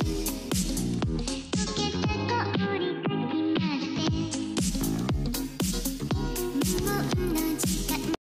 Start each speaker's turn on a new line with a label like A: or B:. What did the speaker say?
A: Peace.